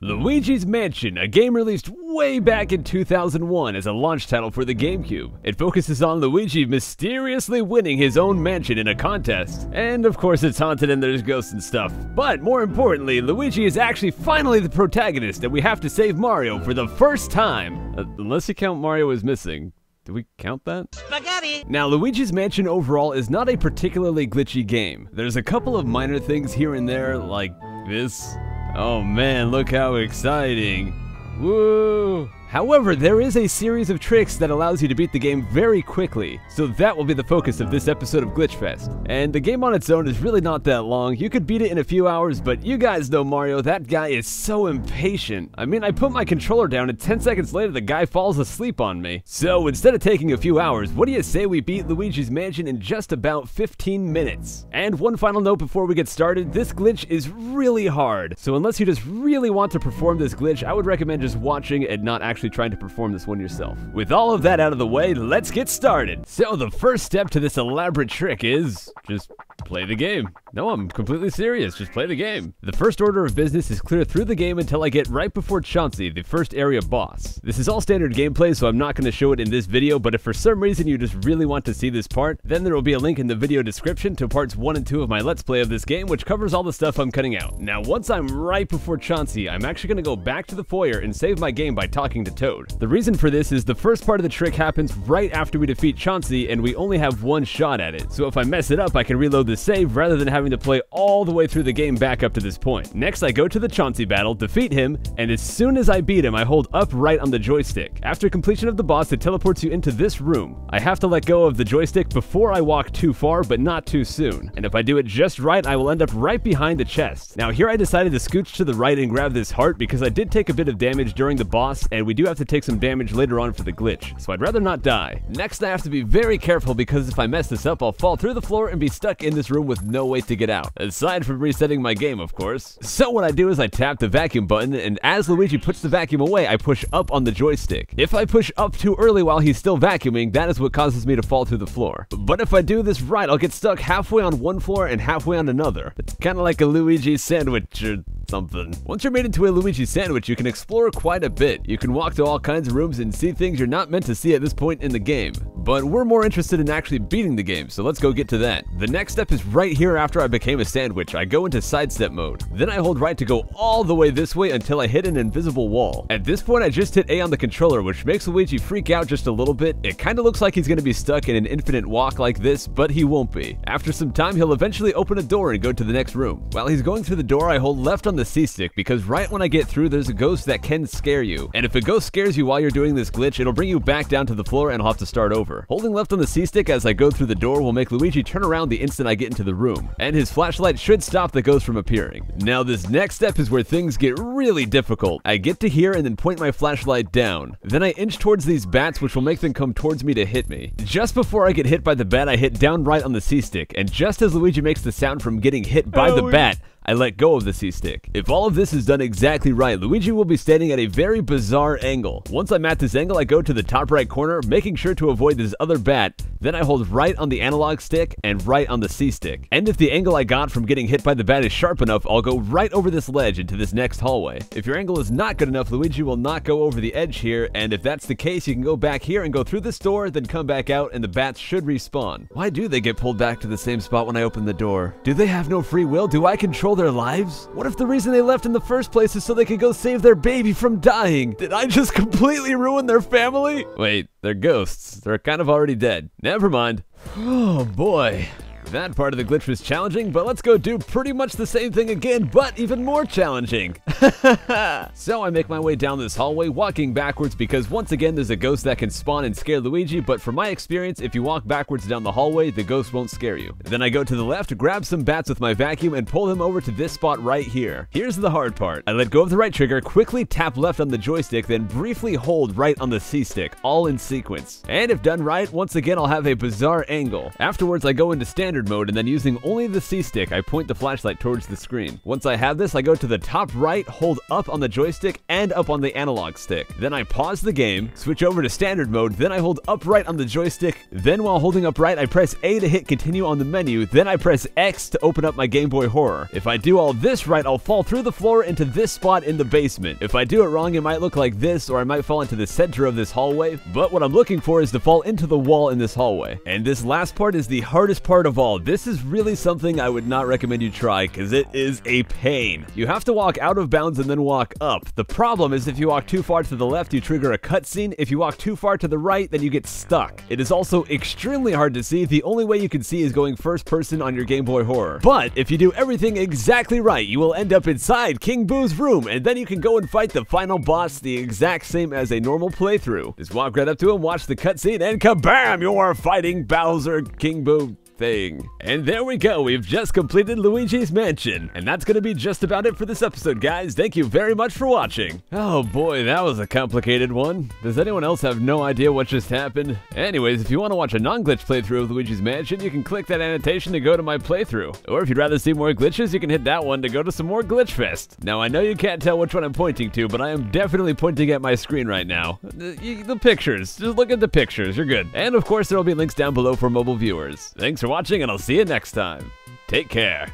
Luigi's Mansion, a game released way back in 2001 as a launch title for the GameCube. It focuses on Luigi mysteriously winning his own mansion in a contest. And of course it's haunted and there's ghosts and stuff. But more importantly, Luigi is actually finally the protagonist and we have to save Mario for the first time. Uh, unless you count Mario as missing. Do we count that? Spaghetti! Now, Luigi's Mansion overall is not a particularly glitchy game. There's a couple of minor things here and there, like this. Oh man, look how exciting. Woo! However, there is a series of tricks that allows you to beat the game very quickly, so that will be the focus of this episode of Glitchfest. And the game on its own is really not that long, you could beat it in a few hours, but you guys know Mario, that guy is so impatient. I mean, I put my controller down and 10 seconds later the guy falls asleep on me. So instead of taking a few hours, what do you say we beat Luigi's Mansion in just about 15 minutes? And one final note before we get started, this glitch is really hard, so unless you just really want to perform this glitch, I would recommend just watching and not actually actually trying to perform this one yourself. With all of that out of the way, let's get started. So the first step to this elaborate trick is just play the game. No, I'm completely serious. Just play the game. The first order of business is clear through the game until I get right before Chauncey, the first area boss. This is all standard gameplay, so I'm not going to show it in this video, but if for some reason you just really want to see this part, then there will be a link in the video description to parts 1 and 2 of my Let's Play of this game, which covers all the stuff I'm cutting out. Now, once I'm right before Chauncey, I'm actually going to go back to the foyer and save my game by talking to Toad. The reason for this is the first part of the trick happens right after we defeat Chauncey, and we only have one shot at it, so if I mess it up, I can reload the save rather than having to play all the way through the game back up to this point. Next, I go to the Chauncey battle, defeat him, and as soon as I beat him, I hold up right on the joystick. After completion of the boss, it teleports you into this room. I have to let go of the joystick before I walk too far, but not too soon. And if I do it just right, I will end up right behind the chest. Now here I decided to scooch to the right and grab this heart because I did take a bit of damage during the boss, and we do have to take some damage later on for the glitch, so I'd rather not die. Next, I have to be very careful because if I mess this up, I'll fall through the floor and be stuck in this room with no way to get out. Aside from resetting my game, of course. So what I do is I tap the vacuum button, and as Luigi puts the vacuum away, I push up on the joystick. If I push up too early while he's still vacuuming, that is what causes me to fall through the floor. But if I do this right, I'll get stuck halfway on one floor and halfway on another. It's kind of like a Luigi sandwich or something. Once you're made into a Luigi sandwich, you can explore quite a bit. You can walk to all kinds of rooms and see things you're not meant to see at this point in the game. But we're more interested in actually beating the game, so let's go get to that. The next step is right here after I became a sandwich. I go into sidestep mode. Then I hold right to go all the way this way until I hit an invisible wall. At this point, I just hit A on the controller, which makes Luigi freak out just a little bit. It kinda looks like he's gonna be stuck in an infinite walk like this, but he won't be. After some time, he'll eventually open a door and go to the next room. While he's going through the door, I hold left on the C-stick because right when I get through, there's a ghost that can scare you. And if a ghost scares you while you're doing this glitch, it'll bring you back down to the floor and I'll have to start over. Holding left on the C-stick as I go through the door will make Luigi turn around the instant I get into the room. And his flashlight should stop the ghost from appearing. Now this next step is where things get really difficult. I get to here and then point my flashlight down. Then I inch towards these bats which will make them come towards me to hit me. Just before I get hit by the bat, I hit down right on the C-stick. And just as Luigi makes the sound from getting hit by the oh, bat, I let go of the C-stick. If all of this is done exactly right, Luigi will be standing at a very bizarre angle. Once I'm at this angle, I go to the top right corner, making sure to avoid this other bat, then I hold right on the analog stick and right on the C-stick. And if the angle I got from getting hit by the bat is sharp enough, I'll go right over this ledge into this next hallway. If your angle is not good enough, Luigi will not go over the edge here, and if that's the case, you can go back here and go through this door, then come back out, and the bats should respawn. Why do they get pulled back to the same spot when I open the door? Do they have no free will? Do I control their lives? What if the reason they left in the first place is so they could go save their baby from dying? Did I just completely ruin their family? Wait, they're ghosts. They're kind of already dead. Never mind. Oh boy. That part of the glitch was challenging, but let's go do pretty much the same thing again, but even more challenging. so I make my way down this hallway, walking backwards because once again there's a ghost that can spawn and scare Luigi, but from my experience, if you walk backwards down the hallway, the ghost won't scare you. Then I go to the left, grab some bats with my vacuum, and pull them over to this spot right here. Here's the hard part. I let go of the right trigger, quickly tap left on the joystick, then briefly hold right on the C-stick, all in sequence. And if done right, once again I'll have a bizarre angle. Afterwards, I go into standard standard mode and then using only the C stick, I point the flashlight towards the screen. Once I have this, I go to the top right, hold up on the joystick and up on the analog stick. Then I pause the game, switch over to standard mode, then I hold upright on the joystick, then while holding upright, I press A to hit continue on the menu, then I press X to open up my Game Boy Horror. If I do all this right, I'll fall through the floor into this spot in the basement. If I do it wrong, it might look like this, or I might fall into the center of this hallway, but what I'm looking for is to fall into the wall in this hallway. And this last part is the hardest part of all. This is really something I would not recommend you try, because it is a pain. You have to walk out of bounds and then walk up. The problem is if you walk too far to the left, you trigger a cutscene. If you walk too far to the right, then you get stuck. It is also extremely hard to see. The only way you can see is going first person on your Game Boy Horror. But if you do everything exactly right, you will end up inside King Boo's room, and then you can go and fight the final boss the exact same as a normal playthrough. Just walk right up to him, watch the cutscene, and kabam! You are fighting Bowser King Boo thing. And there we go, we've just completed Luigi's Mansion. And that's gonna be just about it for this episode, guys. Thank you very much for watching. Oh boy, that was a complicated one. Does anyone else have no idea what just happened? Anyways, if you want to watch a non-glitch playthrough of Luigi's Mansion, you can click that annotation to go to my playthrough. Or if you'd rather see more glitches, you can hit that one to go to some more Glitch Fest. Now, I know you can't tell which one I'm pointing to, but I am definitely pointing at my screen right now. The, the pictures. Just look at the pictures. You're good. And of course, there will be links down below for mobile viewers. Thanks for watching, and I'll see you next time. Take care.